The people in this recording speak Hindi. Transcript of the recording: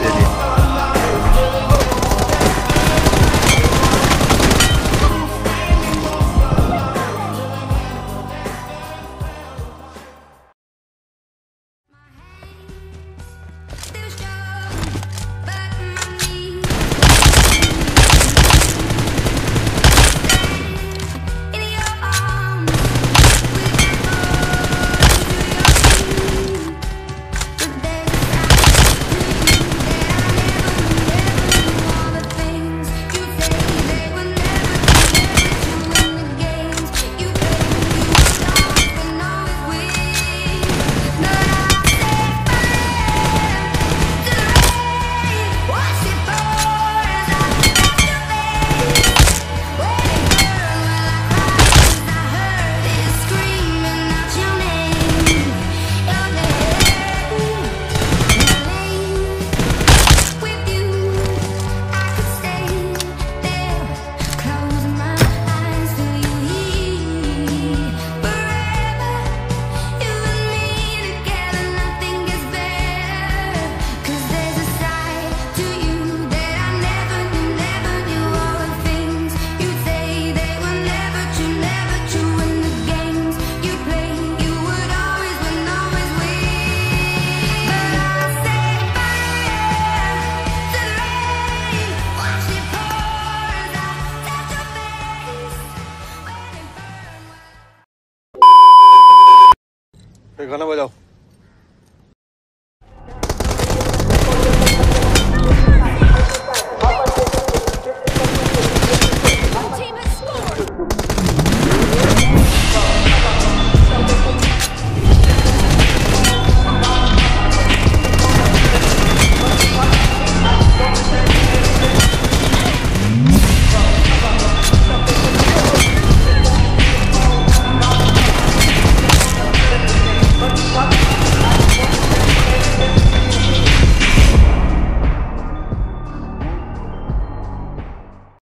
Yeah. फिर गाना बजाओ।